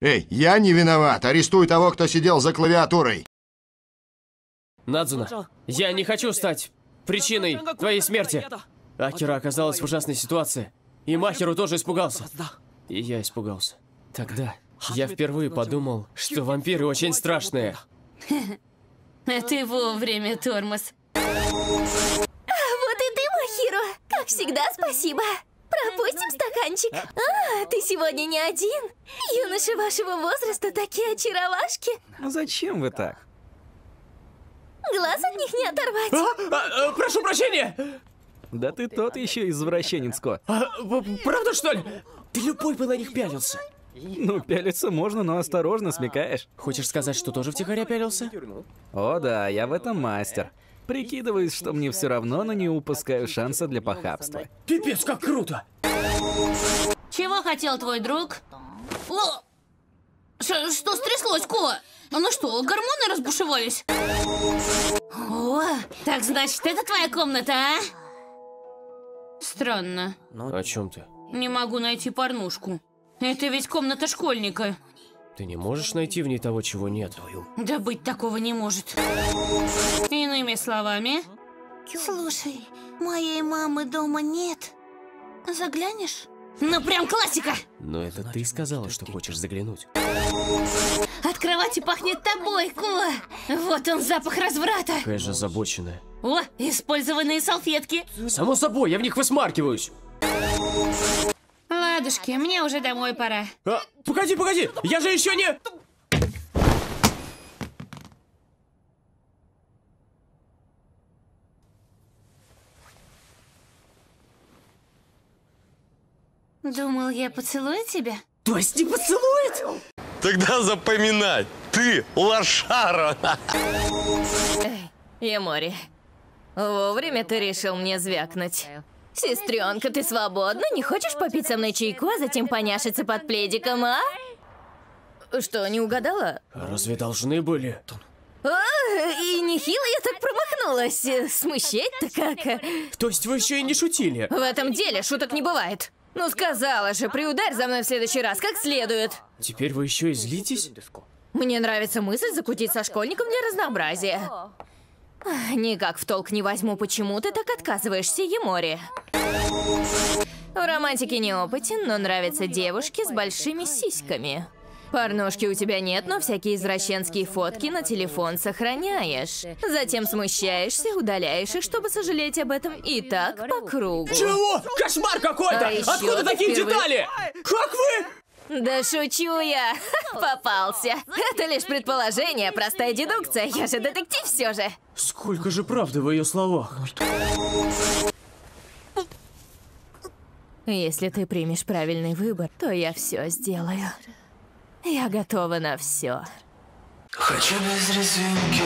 Эй, я не виноват. Арестуй того, кто сидел за клавиатурой. Надзуна, я не хочу стать причиной твоей смерти. Акира оказалась в ужасной ситуации. И Махеру тоже испугался. И я испугался. Тогда я впервые подумал, что вампиры очень страшные. А ты вовремя, Тормоз. Вот и ты, Махиро. Как всегда, спасибо. Пропустим стаканчик. А, ты сегодня не один. Юноши вашего возраста такие очаровашки. Ну зачем вы так? Глаз от них не оторвать. А, а, а, прошу прощения! Да ты тот еще извращенец, Ко. А, правда, что ли? Ты любой бы на них пялился. Ну, пялиться можно, но осторожно, смекаешь. Хочешь сказать, что тоже втихаря пялился? О да, я в этом мастер. Прикидываюсь, что мне все равно, но не упускаю шанса для похабства. Пипец, как круто! Чего хотел твой друг? О! Ш- что стряслось, Ко? Ну что, гормоны разбушевались? О, так значит, это твоя комната, а? Странно. О чем ты? Не могу найти порнушку. Это ведь комната школьника. Ты не можешь найти в ней того, чего нет. Да быть такого не может. Иными словами, Слушай, моей мамы дома нет. Заглянешь? ну прям классика! Но это ты сказала, что хочешь заглянуть. От кровати пахнет тобой, Ко! Вот он запах разврата! Какая же озабоченная. О, использованные салфетки! Само собой, я в них высмаркиваюсь. Ладушки, мне уже домой пора. А, погоди, погоди! Я же еще не... Думал, я поцелую тебя? То есть не поцелует? Тогда запоминай, ты лошара. Емори, вовремя ты решил мне звякнуть. Сестренка, ты свободна? Не хочешь попить со мной чайку, а затем поняшиться под пледиком, а? Что, не угадала? Разве должны были? А, и нехило я так промахнулась. Смущать-то как? То есть вы еще и не шутили? В этом деле шуток не бывает. Ну сказала же, приударь за мной в следующий раз как следует. Теперь вы еще и злитесь? Мне нравится мысль закутить со школьником для разнообразия. Никак в толк не возьму, почему ты так отказываешься, Емори. В романтике не опытен, но нравятся девушки с большими сиськами. Порнушки у тебя нет, но всякие извращенские фотки на телефон сохраняешь. Затем смущаешься, удаляешь их, чтобы сожалеть об этом, и так по кругу. Чего? Кошмар какой-то! А Откуда такие впервые- детали? Как вы? Да шучу я. Попался. Это лишь предположение, простая дедукция. Я же детектив все же. Сколько же правды в ее словах? Если ты примешь правильный выбор, то я все сделаю. Я готова на все. Хочу без резинки